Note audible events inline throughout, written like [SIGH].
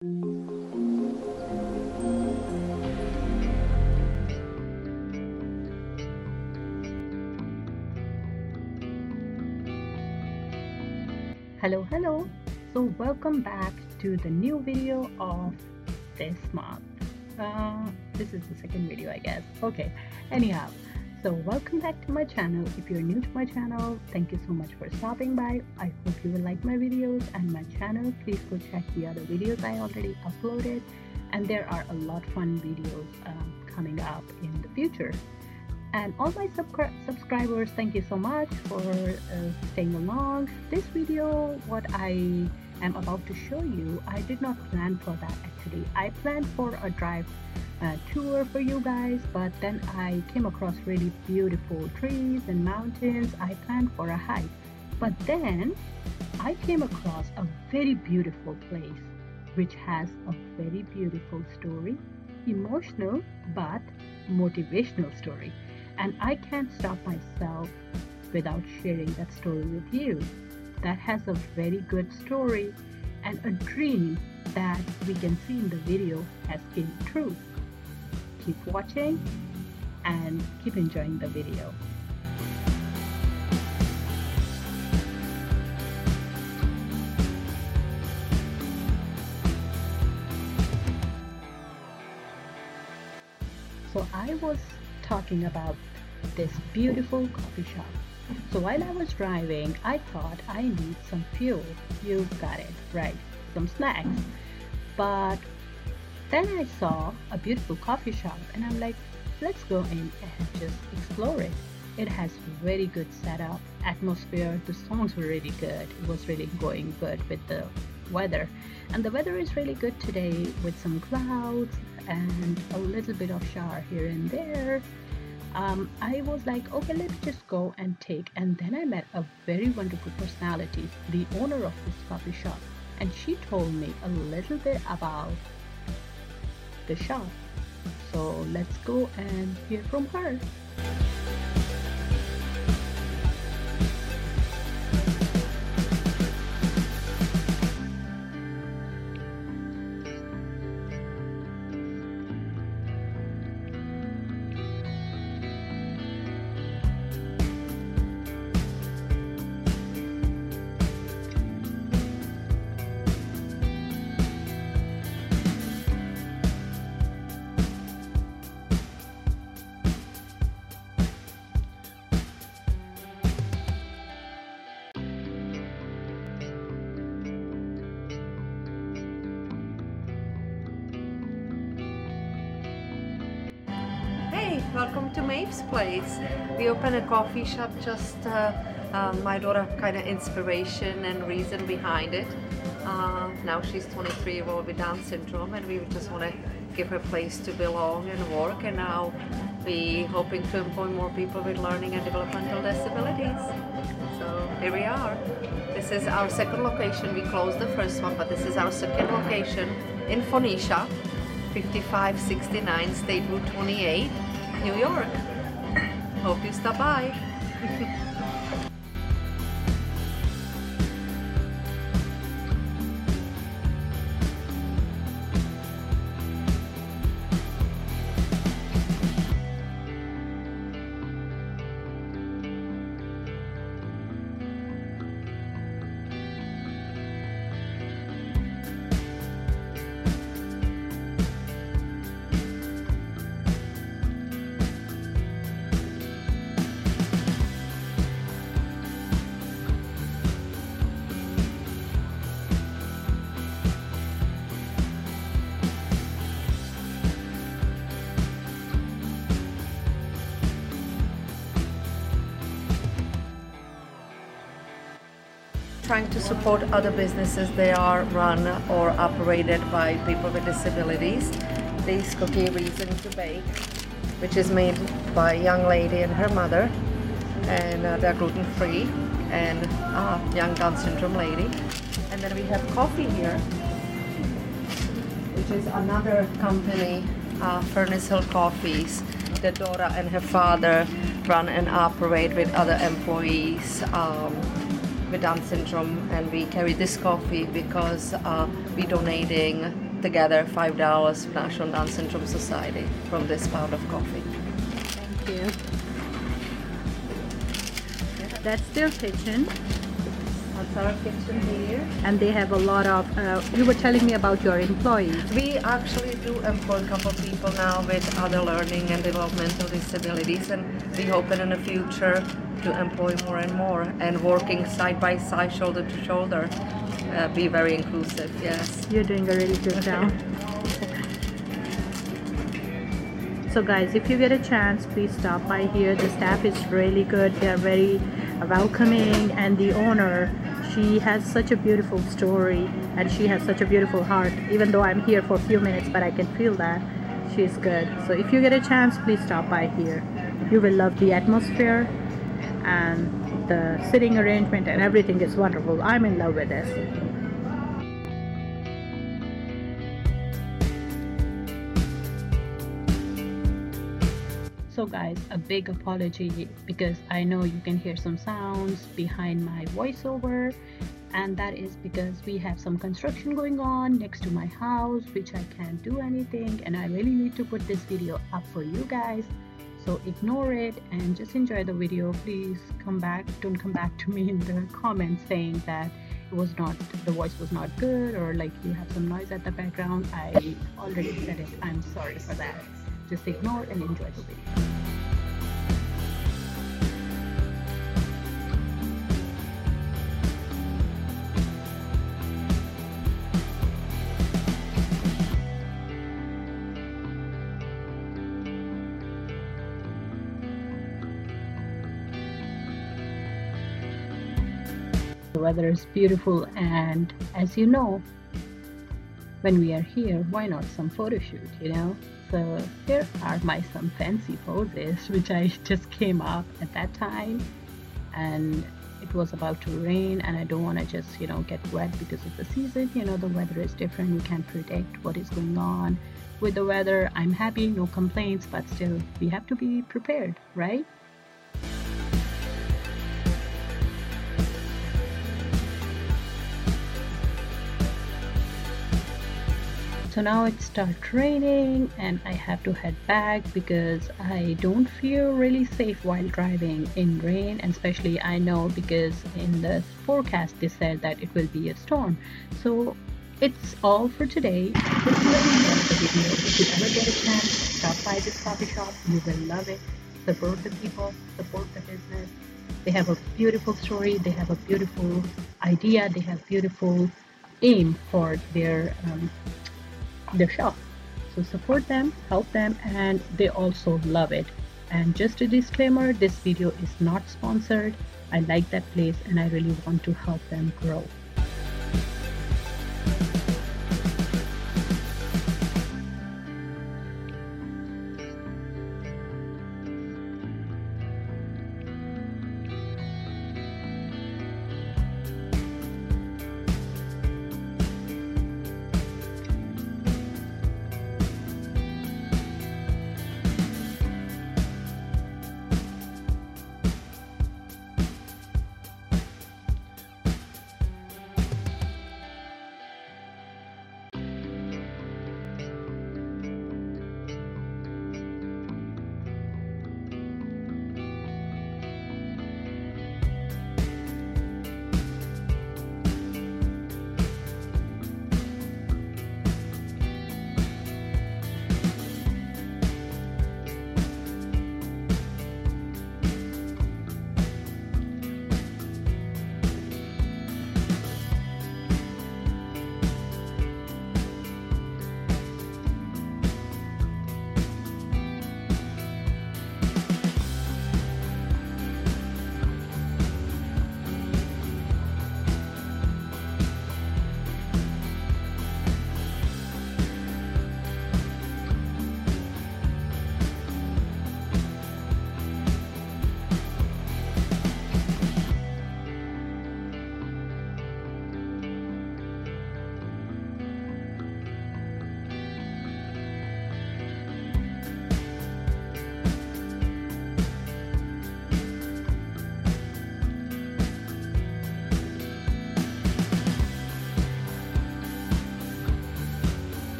Hello, hello. So, welcome back to the new video of this month. Uh, this is the second video, I guess. Okay, anyhow, so welcome back to my channel. If you're new to my channel, thank you so much for stopping by. I hope you will like my videos and my channel. Please go check the other videos I already uploaded, and there are a lot of fun videos um, coming up in the future and all my subscribers thank you so much for uh, staying along this video what i am about to show you i did not plan for that actually i planned for a drive uh, tour for you guys but then i came across really beautiful trees and mountains i planned for a hike but then i came across a very beautiful place which has a very beautiful story emotional but motivational story and I can't stop myself without sharing that story with you. That has a very good story and a dream that we can see in the video has came true. Keep watching and keep enjoying the video. So I was talking about this beautiful coffee shop. So while I was driving, I thought I need some fuel. You got it, right? Some snacks. But then I saw a beautiful coffee shop and I'm like, let's go in and just explore it. It has very good setup, atmosphere, the songs were really good. It was really going good with the weather. And the weather is really good today with some clouds and a little bit of shower here and there um, I was like, okay, let's just go and take. And then I met a very wonderful personality, the owner of this coffee shop. And she told me a little bit about the shop. So let's go and hear from her. Maeve's Place. We opened a coffee shop just uh, uh, my daughter kind of inspiration and reason behind it. Uh, now she's 23 year old with Down syndrome and we just want to give her place to belong and work and now we hoping to employ more people with learning and developmental disabilities. So here we are. This is our second location. We closed the first one but this is our second location in Phoenicia 5569 State Route 28 New York. Hope you stop by. [LAUGHS] trying to support other businesses they are run or operated by people with disabilities. This cookie Reason to Bake, which is made by a young lady and her mother, and uh, they're gluten free, and uh, young Down syndrome lady. And then we have coffee here, which is another company, uh, Furnace Hill Coffees. The daughter and her father run and operate with other employees. Um, with Down syndrome and we carry this coffee because uh, we're donating together five dollars to National Down Syndrome Society from this pound of coffee. Thank you. That's their kitchen. That's our kitchen here. And they have a lot of, uh, you were telling me about your employees. We actually do employ a couple of people now with other learning and developmental disabilities, and we hope that in the future to employ more and more and working side by side, shoulder to shoulder, uh, be very inclusive. Yes. You're doing a really good job. [LAUGHS] So guys, if you get a chance, please stop by here. The staff is really good. They are very welcoming and the owner, she has such a beautiful story and she has such a beautiful heart. Even though I'm here for a few minutes, but I can feel that she's good. So if you get a chance, please stop by here. You will love the atmosphere and the sitting arrangement and everything is wonderful. I'm in love with this. So guys, a big apology because I know you can hear some sounds behind my voiceover and that is because we have some construction going on next to my house which I can't do anything and I really need to put this video up for you guys so ignore it and just enjoy the video. Please come back don't come back to me in the comments saying that it was not the voice was not good or like you have some noise at the background. I already said it. I'm sorry for that. Just ignore and enjoy the video the weather is beautiful and as you know when we are here why not some photo shoot you know? So here are my some fancy poses which I [LAUGHS] just came up at that time. And it was about to rain and I don't want to just you know get wet because of the season you know the weather is different. You can't predict what is going on with the weather. I'm happy no complaints but still we have to be prepared right so now it starts raining and I have to head back because I don't feel really safe while driving in rain and especially I know because in the forecast they said that it will be a storm. So it's all for today. If you ever get a chance stop by this coffee shop. You will love it. Support the people. Support the business. They have a beautiful story. They have a beautiful idea. They have beautiful aim for their um, their shop. So support them, help them, and they also love it. And just a disclaimer, this video is not sponsored. I like that place and I really want to help them grow.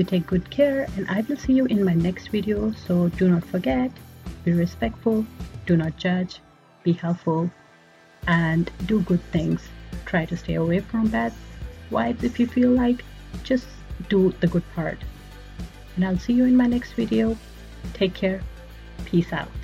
You take good care, and I will see you in my next video. So do not forget, be respectful, do not judge, be helpful, and do good things. Try to stay away from bad vibes if you feel like. Just do the good part. And I'll see you in my next video. Take care. Peace out.